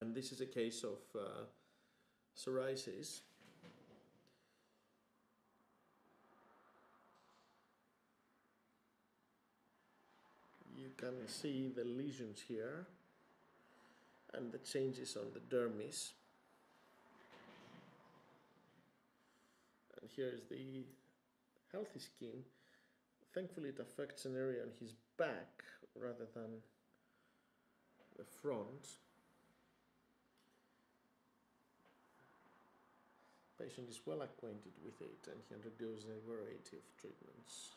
And this is a case of uh, psoriasis. You can see the lesions here and the changes on the dermis. And here is the healthy skin. Thankfully, it affects an area on his back rather than the front. Patient is well acquainted with it and he undergoes a variety of treatments.